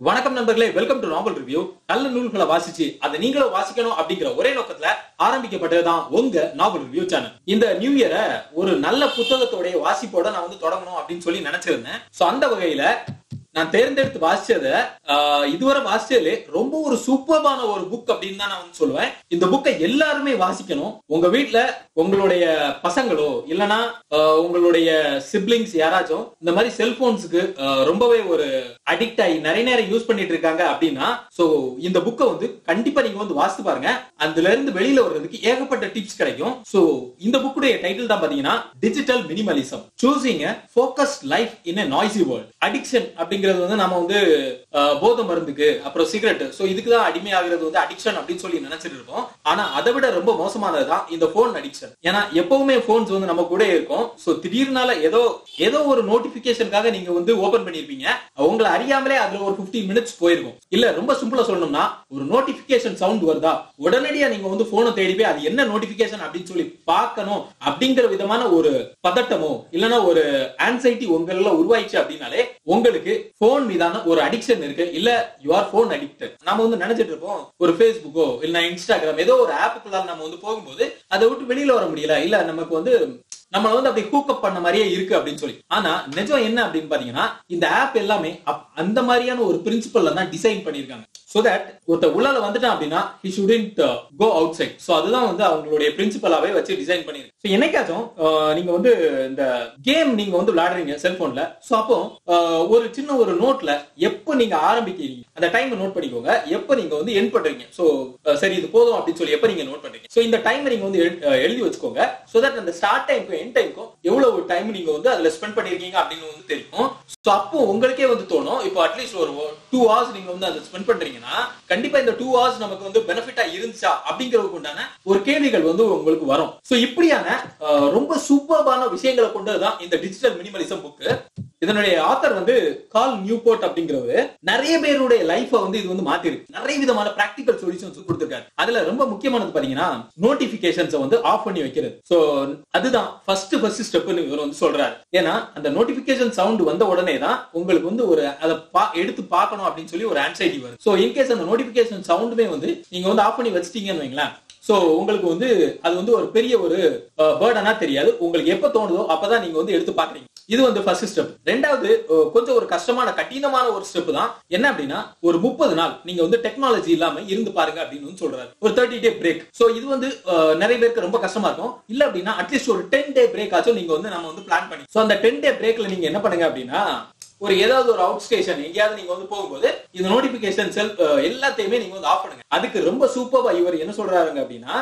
வணக்கம் நண்பர்களே welcome to novel review நல்ல நூல்களை வாசிச்சு அதை நீங்களும் வாசிக்கணும் அப்படிங்கிற ஒரே நோக்கத்துல ஆரம்பிக்கப்பட்டதுதான் உங்க நாவல் ரிவ்யூ சேனல் இந்த நியூ இயரை ஒரு நல்ல புத்தகத்தோடைய வாசிப்போட நான் வந்து தொடங்கணும் அப்படின்னு சொல்லி நினைச்சிருந்தேன். சோ அந்த வகையில நான் தேர்ந்தெடுத்து வாசிச்சத இதுவரை வாசிச்சதுல ரொம்ப ஒரு சூப்பர்பான ஒரு புக் அப்படின்னு தான் நான் வந்து சொல்லுவேன். இந்த புக்கை எல்லாருமே வாசிக்கணும். உங்க வீட்டுல உங்களுடைய பசங்களோ இல்லனா உங்களுடைய சிப்ளிங்ஸ் யாராச்சும் இந்த மாதிரி செல்போன்ஸுக்கு ரொம்பவே ஒரு அடிக்ட் ஆகி நிறைய நேரம் யூஸ் பண்ணிட்டு இருக்காங்க அப்படின்னா சோ இந்த புக்கை வந்து கண்டிப்பா நீங்க வந்து வாசித்து பாருங்க. அதுல இருந்து வெளியில வர்றதுக்கு ஏகப்பட்ட டிப்ஸ் கிடைக்கும். சோ இந்த புக்குடைய டைட்டில் தான் பாத்தீங்கன்னா digital minimalism choosing focused life in a noisy world addiction அப்படிங்கிறது வந்து நம்ம வந்து போத மருந்துக்கு அப்புறம் சிகரெட் ஸோ இதுக்கு தான் அடிமையாகிறது வந்து அடிக்ஷன் அப்படின்னு சொல்லி நினைச்சிட்டு இருக்கோம் ஆனா அதை விட ரொம்ப மோசமானது தான் இந்த போன் அடிக்ஷன் ஏன்னா எப்பவுமே போன்ஸ் வந்து நம்ம கூட இருக்கும். ஸோ திடீர்னால ஏதோ ஏதோ ஒரு நோட்டிபிகேஷனுக்காக நீங்க வந்து ஓபன் பண்ணிருப்பீங்க. உங்களை அறியாமலே அதுல ஒரு 15 மினிட்ஸ் போயிருக்கும். இல்ல ரொம்ப சிம்பிளா சொல்லணும்னா ஒரு நோட்டிபிகேஷன் சவுண்ட் வருதா? உடனடியா நீங்க வந்து போனை தேடி போய் அது என்ன நோட்டிபிகேஷன் அப்படின்னு சொல்லி பார்க்கணும் அப்படிங்கிற விதமான ஒரு பதட்டமோ இல்லைன்னா ஒரு ஆன்சைட்டி உங்கள உருவாயிடுச்சு அப்படின்னாலே உங்களுக்கு போன் மீதான ஒரு அடிக்ஷன் இருக்கு. இல்ல யூ ஆர் போன் அடிக்டட் நம்ம வந்து நினைச்சிட்டு இருப்போம் ஒரு ஃபேஸ்புக்கோ இல்ல இன்ஸ்டாகிராம் ஏதோ ஒரு ஆப்புக்குள்ள நம்ம வந்து போகும்போது அதை விட்டு வெளியில வர முடியல. இல்ல நமக்கு வந்து நம்மள வந்து அப்படி ஹூக்கப் பண்ண மாதிரியே இருக்கு அப்படின்னு சொல்லி. ஆனா நிஜம் என்ன அப்படின்னு பாத்தீங்கன்னா இந்த ஆப் எல்லாமே அப்- அந்த மாதிரியான ஒரு பிரின்சிபல்ல தான் டிசைன் பண்ணிருக்காங்க சோ தட் ஒருத்த உள்ளால வந்துட்டான் அப்படின்னா he shouldn't go outside so அதுதான் வந்து அவங்களுடைய பிரின்சிபலாவே வச்சு டிசைன் பண்ணிருக்கு. ஸோ என்னைக்காச்சும் uh, நீங்க வந்து இந்த கேம் நீங்க வந்து விளையாடுறீங்க செல்போன்ல ஸோ அப்போ uh, ஒரு சின்ன ஒரு நோட்ல எப்போ நீங்க ஆரம்பிக்கிறீங்க? அந்த டைம் நோட் பண்ணிக்கோங்க. எப்போ நீங்க வந்து என் பண்றீங்க? ஸோ uh, சரி இது போதும் அப்படின்னு சொல்லி எப்போ நீங்க நோட் பண்றீங்க? ஸோ இந்த டைம் நீங்க வந்து எழு- எழுதி வச்சுக்கோங்க. ஸோ தட் அந்த ஸ்டார்ட் டைம்க்கும் என் டைம்க்கும் எவ்வளவு டைம் நீங்க வந்து அதுல ஸ்பெண்ட் பண்ணிருக்கீங்க அப்படின்னு வந்து தெரியும். ஸோ அப்போ உங்களுக்கே வந்து தோணும். இப்போ அட்லீஸ்ட் ஒரு டூ ஹவர்ஸ் நீங்க வந்து அதை ஸ்பெண்ட் பாத்தீங்கன்னா கண்டிப்பா இந்த டூ ஹவர்ஸ் நமக்கு வந்து பெனிஃபிட்டா இருந்துச்சா அப்படிங்கிறதுக்கு உண்டான ஒரு கேள்விகள் வந்து உங்களுக்கு வரும். சோ இப்படியான ரொம்ப சூப்பர்பான விஷயங்களை கொண்டதுதான் இந்த டிஜிட்டல் மினிமலிசம் புக்கு இதனுடைய ஆத்தர் வந்து கால் நியூபோர்ட் அப்படிங்கிறவர். நிறைய பேருடைய லைஃப வந்து இது வந்து மாத்திருக்கு. நிறைய விதமான பிராக்டிக்கல் சொல்யூஷன்ஸ் கொடுத்துருக்காரு. அதுல ரொம்ப முக்கியமானது பாத்தீங்கன்னா நோட்டிபிகேஷன்ஸ் வந்து ஆஃப் பண்ணி வைக்கிறது. சோ அதுதான் ஃபர்ஸ்ட் ஃபர்ஸ்ட் ஸ்டெப்னு இவர் வந்து சொல்றாரு. ஏன்னா அந்த நோட்டிபிகேஷன் சவுண்ட் வந்த உடனே தான் உங்களுக்கு வந்து ஒரு அதை பா- எடுத்து பார்க்கணும் அப்படின்னு சொல்லி ஒரு ஆன்சைட்டி வரும். சோ இன்கேஸ் அந்த நோட்டிபிகேஷன் சவுண்டுமே வந்து நீங்க வந்து ஆஃப் பண்ணி வச்சிட்டீங்கன்னு வைங்களேன் சோ உங்களுக்கு வந்து அது வந்து ஒரு பெரிய ஒரு பேர்டனா தெரியாது. உங்களுக்கு எப்ப தோணுதோ அப்பதான் நீங்க வந்து எடுத்து பாக்குறீங்க. இது வந்து ஃபர்ஸ்ட் ஸ்டெப் ரெண்டாவது கொஞ்சம் ஒரு கஷ்டமான கடினமான ஒரு ஸ்டெப் தான். என்ன அப்படின்னா ஒரு முப்பது நாள் நீங்க வந்து டெக்னாலஜி இல்லாம இருந்து பாருங்க அப்படின்னு சொல்றாரு. ஒரு தேர்ட்டி டே பிரேக் சோ இது வந்து நிறைய பேருக்கு ரொம்ப கஷ்டமா இருக்கும். இல்ல அப்படின்னா அட்லீஸ்ட் ஒரு டென் டே பிரேக் ஆச்சும் நீங்க வந்து நம்ம வந்து பிளான் பண்ணி சோ அந்த டென் டே பிரேக்ல நீங்க என்ன பண்ணுங்க அப்படின்னா ஒரு ஏதாவது ஒரு அவுட் ஸ்டேஷன் எங்கேயாவது நீங்க வந்து போகும்போது இந்த நோட்டிபிகேஷன் செல் எல்லாத்தையுமே நீங்க வந்து ஆஃப் பண்ணுங்க. அதுக்கு ரொம்ப சூப்பர்பா இவர் என்ன சொல்றாருங்க அப்படின்னா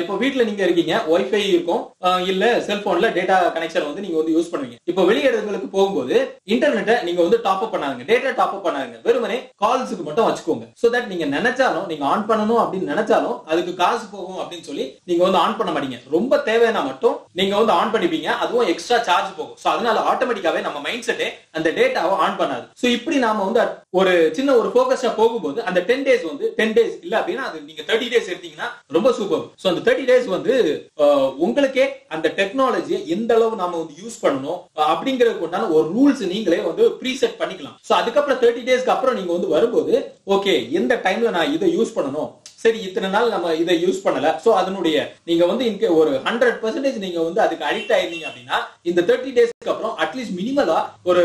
இப்போ வீட்டுல நீங்க இருக்கீங்க ஒய்ஃபை இருக்கும் இல்ல செல்போன்ல டேட்டா கனெக்ஷன் வந்து நீங்க வந்து யூஸ் பண்ணுவீங்க. இப்போ வெளியிடங்களுக்கு போகும்போது இன்டர்நெட்டை நீங்க வந்து டாப் அப் பண்ணாதுங்க டேட்டா டாப் அப் பண்ணாதுங்க. வெறுமனே கால்ஸுக்கு மட்டும் வச்சுக்கோங்க. சோ தட் நீங்க நினைச்சாலும் நீங்க ஆன் பண்ணணும் அப்படின்னு நினைச்சாலும் அதுக்கு காசு போகும் அப்படின்னு சொல்லி நீங்க வந்து ஆன் பண்ண மாட்டீங்க. ரொம்ப தேவைன்னா மட்டும் நீங்க வந்து ஆன் பண்ணிப்பீங்க அதுவும் எக்ஸ்ட்ரா சார்ஜ் போகும். சோ அதனால ஆட்டோமேட்டிக்காவே நம்ம மைண்ட் செட்டே அந்த டேட்டா டேட்டாவை ஆன் பண்ணாது. ஸோ இப்படி நாம வந்து ஒரு சின்ன ஒரு ஃபோக்கஸா போகும்போது அந்த டென் டேஸ் வந்து டென் டேஸ் இல்ல அப்படின்னா அது நீங்க தேர்ட்டி டேஸ் எடுத்தீங்கன்னா ரொம்ப சூப்பர் ஸோ அந்த தேர்ட்டி டேஸ் வந்து உங்களுக்கே அந்த டெக்னாலஜியை எந்த அளவு நாம வந்து யூஸ் பண்ணணும் அஹ், உண்டான ஒரு ரூல்ஸ் நீங்களே வந்து ப்ரீசெட் பண்ணிக்கலாம். ஸோ அதுக்கப்புறம் தேர்ட்டி டேஸ்க்கு அப்புறம் நீங்க வந்து வரும்போது ஓகே எந்த டைம்ல நான் இதை யூஸ் பண்ணணும்? சரி இத்தனை நாள் நம்ம இதை யூஸ் பண்ணல. சோ அதனுடைய நீங்க வந்து இங்க ஒரு ஹண்ட்ரட் பர்சன்டேஜ் நீங்க வந்து அதுக்கு அடிக்ட் ஆயிருந்தீங்க அப்படின்னா இந்த தேர்ட்டி டேஸ் அப்புறம் அட்லீஸ்ட் மினிமலா ஒரு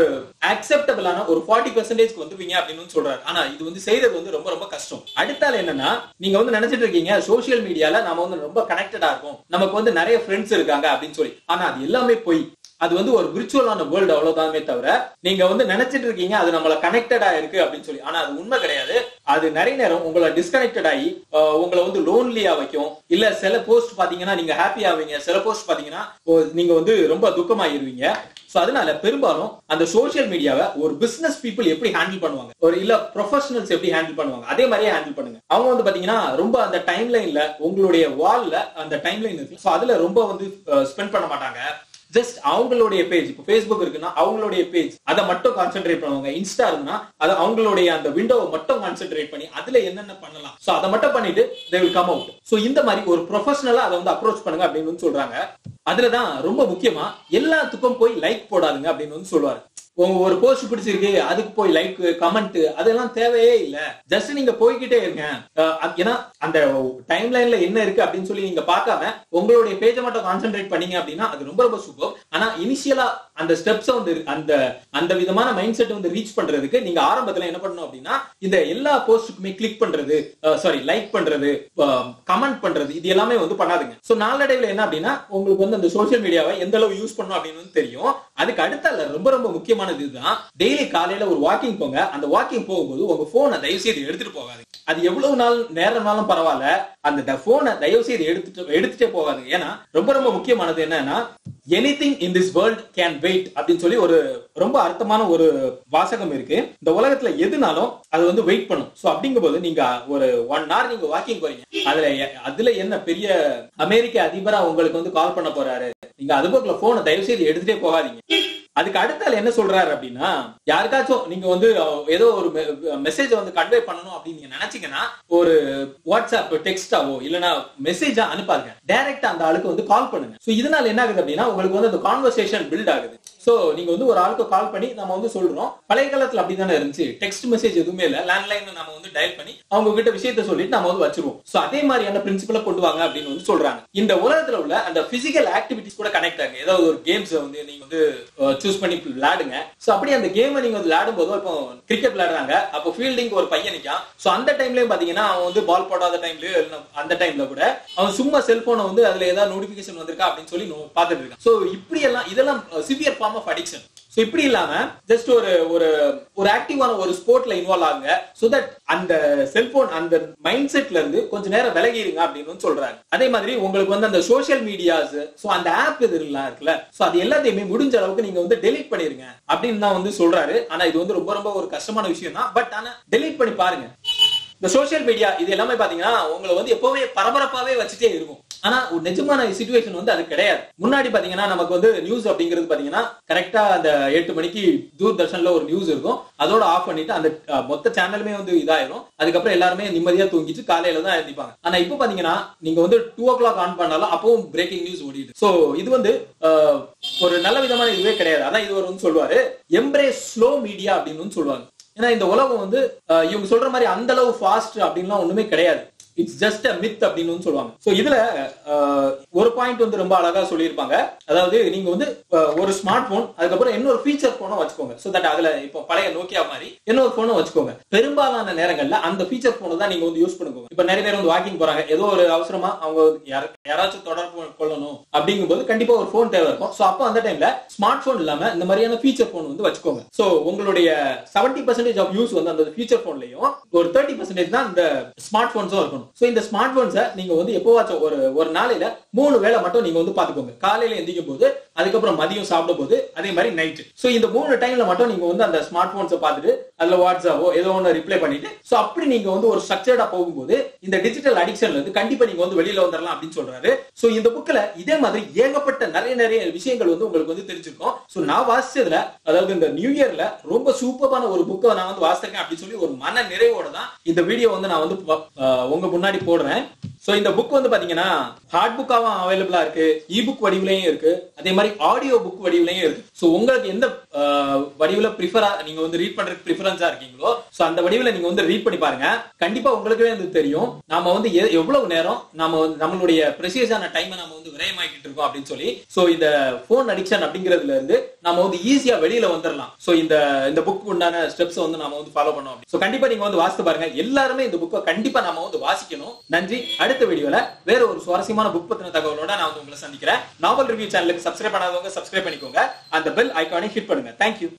அக்செப்டபிளான ஒரு ஃபார்ட்டி பர்சன்டேஜ்க்கு வந்துவீங்க அப்படின்னு சொல்றாரு. ஆனா இது வந்து செய்யறது வந்து ரொம்ப ரொம்ப கஷ்டம். அடுத்தால என்னன்னா நீங்க வந்து நினைச்சிட்டு இருக்கீங்க சோஷியல் மீடியால நம்ம வந்து ரொம்ப கனெக்டடா இருக்கும். நமக்கு வந்து நிறைய ஃப்ரெண்ட்ஸ் இருக்காங்க அப்படின்னு சொல்லி. ஆனா அது எல்லாமே போய். அது வந்து ஒரு விர்ச்சுவலான வேர்ல்டு அவ்வளவுதானே தவிர நீங்க வந்து நினைச்சிட்டு இருக்கீங்க அது நம்மள கனெக்டடா இருக்கு அப்படின்னு சொல்லி. ஆனா அது உண்மை கிடையாது. அது நிறைய நேரம் உங்களை டிஸ்கனெக்டட் ஆகி உங்களை வந்து லோன்லியா வைக்கும். இல்ல சில போஸ்ட் பாத்தீங்கன்னா நீங்க ஹாப்பி ஆவீங்க. சில போஸ்ட் பாத்தீங்கன்னா நீங்க வந்து ரொம்ப துக்கமாயிருவீங்க. சோ அதனால பெரும்பாலும் அந்த சோசியல் மீடியாவை ஒரு பிசினஸ் பீப்புள் எப்படி ஹேண்டில் பண்ணுவாங்க? ஒரு இல்ல ப்ரொஃபஷனல்ஸ் எப்படி ஹேண்டில் பண்ணுவாங்க? அதே மாதிரியே ஹேண்டில் பண்ணுங்க. அவங்க வந்து பாத்தீங்கன்னா ரொம்ப அந்த டைம் லைன்ல உங்களுடைய வால்ல அந்த டைம் லைன் இருக்கு. சோ அதுல ரொம்ப வந்து ஸ்பெண்ட் பண்ண மாட்டாங்க. ஜஸ்ட் அவங்களுடைய பேஜ் இப்போ ஃபேஸ்புக் இருக்குன்னா அவங்களுடைய பேஜ் அதை மட்டும் கான்சென்ட்ரேட் பண்ணுவாங்க. இன்ஸ்டா இருக்குன்னா அது அவங்களுடைய அந்த விண்டோவை மட்டும் கான்சென்ட்ரேட் பண்ணி அதுல என்னென்ன பண்ணலாம். சோ அதை மட்டும் பண்ணிட்டு they will come out so இந்த மாதிரி ஒரு ப்ரொஃபஷனலா அதை வந்து அப்ரோச் பண்ணுங்க அப்படின்னு சொல்றாங்க. அதுலதான் ரொம்ப முக்கியமா எல்லாத்துக்கும் போய் லைக் போடாதுங்க அப்படின்னு வந்து சொல்லுவாரு. உங்க ஒரு போஸ்ட் பிடிச்சிருக்கு அதுக்கு போய் லைக் கமெண்ட் அதெல்லாம் தேவையே இல்ல. ஜஸ்ட் நீங்க போய்கிட்டே இருங்க. ஏன்னா அந்த டைம் லைன்ல என்ன இருக்கு அப்படின்னு சொல்லி நீங்க பார்க்காம உங்களுடைய பேஜை மட்டும் கான்சென்ட்ரேட் பண்ணீங்க அப்படின்னா அது ரொம்ப ரொம்ப சூப்பர் ஆனா இனிஷியலா அந்த ஸ்டெப்ஸ் வந்து அந்த அந்த விதமான மைண்ட் செட் வந்து ரீச் பண்றதுக்கு நீங்க ஆரம்பத்துல என்ன பண்ணணும் அப்படின்னா இந்த எல்லா போஸ்ட்டுக்குமே கிளிக் பண்றது சாரி லைக் பண்றது கமெண்ட் பண்றது இது எல்லாமே வந்து பண்ணாதுங்க. சோ நாளடைவில் என்ன அப்படின்னா உங்களுக்கு வந்து அந்த சோஷியல் மீடியாவை எந்த அளவு யூஸ் பண்ணும் அப்படின்னு தெரியும். அதுக்கு அடுத்த ரொம்ப ரொம்ப முக்கியமானது இதுதான். டெய்லி காலையில ஒரு வாக்கிங் போங்க. அந்த வாக்கிங் போகும்போது உங்க போனை தயவு செய்து எடுத்துட்டு போகாது அது எவ்வளவு நாள் நேரம்னாலும் பரவாயில்ல. அந்த போனை தயவு செய்து எடுத்துட்டு எடுத்துட்டே போகாது ஏன்னா ரொம்ப ரொம்ப முக்கியமானது என்னன்னா anything in this world can wait அப்படின்னு சொல்லி ஒரு ரொம்ப அர்த்தமான ஒரு வாசகம் இருக்கு. இந்த உலகத்துல எதுனாலும் அது வந்து வெயிட் பண்ணும். சோ அப்படிங்கும்போது நீங்க ஒரு ஒன் ஹவர் நீங்க வாக்கிங் போறீங்க. அதுல அதுல என்ன பெரிய அமெரிக்க அதிபரா உங்களுக்கு வந்து கால் பண்ண போறாரு? நீங்க அது போக்குல போனை தயவு செய்து எடுத்துட்டே போகாதீங்க. அதுக்கு அடுத்தால என்ன சொல்றாரு அப்படின்னா யாருக்காச்சும் நீங்க வந்து ஏதோ ஒரு மெசேஜ் வந்து கன்வே பண்ணணும் அப்படின்னு நீங்க நினைச்சீங்கன்னா ஒரு வாட்ஸ்அப் டெக்ஸ்டாவோ இல்லனா மெசேஜா அனுப்பாருங்க டைரக்டா அந்த ஆளுக்கு வந்து கால் பண்ணுங்க. சோ இதனால என்ன ஆகுது அப்படின்னா உங்களுக்கு வந்து அந்த கான்வர்சேஷன் பில்ட் ஆகுது. சோ நீங்க வந்து ஒரு ஆளுக்கு கால் பண்ணி நம்ம வந்து சொல்றோம். பழைய காலத்துல அப்படிதானே இருந்துச்சு? டெக்ஸ்ட் மெசேஜ் எதுவுமே இல்ல. லேண்ட்லைன் நம்ம வந்து டயல் பண்ணி அவங்க கிட்ட விஷயத்த சொல்லிட்டு நம்ம வந்து வச்சிருவோம். சோ அதே மாதிரியான பிரின்சிபலை கொண்டு வாங்க அப்படின்னு வந்து சொல்றாங்க. இந்த உலகத்துல உள்ள அந்த பிசிக்கல் ஆக்டிவிட்டிஸ் கூட கனெக்ட் ஆகுங்க. ஏதாவது ஒரு கேம்ஸ் வந்து நீங்க வந்து சூஸ் பண்ணி விளையாடுங்க. சோ அப்படி அந்த கேமை நீங்க வந்து விளையாடும் போதும் இப்போ கிரிக்கெட் விளையாடுறாங்க. அப்போ ஃபீல்டிங் ஒரு பையன் நிக்கான் சோ அந்த டைம்லயும் பாத்தீங்கன்னா அவன் வந்து பால் போடாத டைம்லயோ அந்த டைம்ல கூட அவன் சும்மா செல்போனை வந்து அதுல ஏதாவது நோட்டிபிகேஷன் வந்திருக்கா அப்படின்னு சொல்லி பாத்துட்டு பார்த்துட்டு இருக்கான். சோ இப்படி எல்லாம் இதெல்லாம் severe form of addiction so இப்படி இல்லாம ஜஸ்ட் ஒரு ஒரு ஒரு ஆக்டிவான ஒரு ஸ்போர்ட்ல இன்வால்வ் ஆகுங்க. சோ தட் அந்த செல்போன் அந்த மைண்ட் செட்ல இருந்து கொஞ்ச நேரம் விலகிடுங்க அப்படின்னு வந்து சொல்றாங்க. அதே மாதிரி உங்களுக்கு வந்து அந்த சோஷியல் மீடியாஸ் சோ அந்த ஆப் இதெல்லாம் இருக்குல்ல. சோ அது எல்லாத்தையுமே முடிஞ்ச அளவுக்கு நீங்க வந்து டெலீட் பண்ணிருங்க அப்படின்னு தான் வந்து சொல்றாரு. ஆனா இது வந்து ரொம்ப ரொம்ப ஒரு கஷ்டமான விஷயம் தான் பட் ஆனா டெலீட் பண்ணி பாருங்க. இந்த சோஷியல் மீடியா இது எல்லாமே பாத்தீங்கன்னா உங்களை வந்து எப்பவுமே பரபரப்பாவே வச்சுட்டே இருக்கும். ஆனா ஒரு நிஜமான சுச்சுவேஷன் வந்து அது கிடையாது. முன்னாடி பாத்தீங்கன்னா நமக்கு வந்து நியூஸ் அப்படிங்கிறது பாத்தீங்கன்னா கரெக்டா அந்த எட்டு மணிக்கு தூர்தர்ஷன்ல ஒரு நியூஸ் இருக்கும். அதோட ஆஃப் பண்ணிட்டு அந்த மொத்த சேனலுமே வந்து இதாயிரும். அதுக்கப்புறம் எல்லாருமே நிம்மதியா தூங்கிட்டு காலையில தான் எழுந்திப்பாங்க ஆனா இப்போ பாத்தீங்கன்னா நீங்க வந்து டூ ஓ கிளாக் ஆன் பண்ணாலும் அப்பவும் பிரேக்கிங் நியூஸ் ஓடிட்டு சோ இது வந்து ஒரு நல்ல விதமான இதுவே கிடையாது. அதான் இது ஒரு வந்து சொல்லுவாரு எம்ப்ரே ஸ்லோ மீடியா அப்படின்னு சொல்லுவாங்க. ஏன்னா இந்த உலகம் வந்து இவங்க சொல்ற மாதிரி அந்த அளவு ஃபாஸ்ட் அப்படின்லாம் ஒண்ணுமே கிடையாது. இட்ஸ் ஜஸ்ட் அ மித் அப்படின்னு சொல்லுவாங்க. ஸோ இதுல uh, ஒரு பாயிண்ட் வந்து ரொம்ப அழகா சொல்லியிருப்பாங்க. அதாவது நீங்க வந்து uh, ஒரு ஸ்மார்ட் போன் அதுக்கப்புறம் இன்னொரு ஃபீச்சர் போனும் வச்சுக்கோங்க. ஸோ தட் அதுல இப்போ பழைய நோக்கியா மாதிரி இன்னொரு போனும் வச்சுக்கோங்க. பெரும்பாலான நேரங்கள்ல அந்த ஃபீச்சர் போனை தான் நீங்க வந்து யூஸ் பண்ணுங்க. இப்போ நிறைய பேர் வந்து வாக்கிங் போறாங்க. ஏதோ ஒரு அவசரமா அவங்க யார- யாராச்சும் தொடர்பு கொள்ளணும் அப்படிங்கும்போது கண்டிப்பா ஒரு போன் தேவை இருக்கும் ஸோ அப்போ அந்த டைம்ல ஸ்மார்ட் போன் இல்லாம இந்த மாதிரியான ஃபீச்சர் போன் வந்து வச்சுக்கோங்க. ஸோ உங்களுடைய 70% பர்சன்டேஜ் ஆஃப் யூஸ் வந்து அந்த ஃபீச்சர் போன்லயும் ஒரு தேர்ட்டி பர்சன்டேஜ் தான் இந்த ஸ்மார்ட் போன்ஸும் இருக்கணும். ஸோ இந்த ஸ்மார்ட் போன்ஸை நீங்க வந்து எப்போவாச்சும் ஒரு ஒரு நாளையில மூணு வேளை மட்டும் நீங்க வந்து பாத்துக்கோங்க காலையில எந்திக்கும் போது அதுக்கப்புறம் மதியம் சாப்பிடும் போது அதே மாதிரி நைட்டு ஸோ இந்த மூணு டைம்ல மட்டும் நீங்க வந்து அந்த ஸ்மார்ட் போன்ஸை பார்த்துட்டு அதுல வாட்ஸ்அப்போ ஏதோ ஒன்று ரிப்ளை பண்ணிட்டு ஸோ அப்படி நீங்க வந்து ஒரு ஸ்ட்ரக்சர்டா போகும்போது இந்த டிஜிட்டல் அடிக்ஷன்ல இருந்து கண்டிப்பா நீங்க வந்து வெளியில வந்துடலாம் அப்படின்னு சொல்றாரு. ஸோ இந்த புக்ல இதே மாதிரி ஏகப்பட்ட நிறைய நிறைய விஷயங்கள் வந்து உங்களுக்கு வந்து தெரிஞ்சிருக்கும். ஸோ நான் வாசிச்சதுல அதாவது இந்த நியூ இயர்ல ரொம்ப சூப்பரான ஒரு புக்கை நான் வந்து வாசிச்சிருக்கேன் அப்படின்னு சொல்லி ஒரு மன நிறைவோட தான் இந்த வீடியோ வந்து நான் வந்து உங்க முன்னாடி போடுறேன். ஸோ இந்த புக் வந்து பாத்தீங்கன்னா ஹார்ட் புக்காவும் அவைலபிளா இருக்கு இ புக் வடிவிலையும் இருக்கு. அதே மாதிரி ஆடியோ புக் வடிவிலையும் இருக்கு. ஸோ உங்களுக்கு எந்த வடிவில் வடிவில ப்ரிஃபரா நீங்க வந்து ரீட் பண்றதுக்கு ப்ரிஃபரன்ஸா இருக்கீங்களோ சோ அந்த வடிவில நீங்க வந்து ரீட் பண்ணி பாருங்க. கண்டிப்பா உங்களுக்கே வந்து தெரியும். நாம வந்து எவ்வளவு நேரம் நாம வந்து நம்மளுடைய ப்ரெசியஸான டைமை நம்ம வந்து விரயமாக்கிட்டு இருக்கோம் அப்படின்னு சொல்லி சோ இந்த போன் அடிக்ஷன் அப்படிங்கிறதுல இருந்து நாம வந்து ஈஸியா வெளியில வந்துடலாம் சோ இந்த இந்த புக் உண்டான ஸ்டெப்ஸ் வந்து நாம வந்து ஃபாலோ பண்ணோம் சோ கண்டிப்பா நீங்க வந்து வாசித்து பாருங்க. எல்லாருமே இந்த புக்கை கண்டிப்பா நாம வந்து வாசிக்கணும். நன்றி. அடுத்த வீடியோல வேற ஒரு சுவாரஸ்யமான புக் பத்தின தகவலோட நான் வந்து உங்களை சந்திக்கிறேன். நாவல் ரிவ்யூ சேனலுக்கு சப்ஸ்கிரைப் பண்ணாதவங்க சப்ஸ்கிரைப் பண்ணிக்கோங்க. அந்த பெல் ஐக்கானை ஹிட் பண்ணுங்க. தேங்க்யூ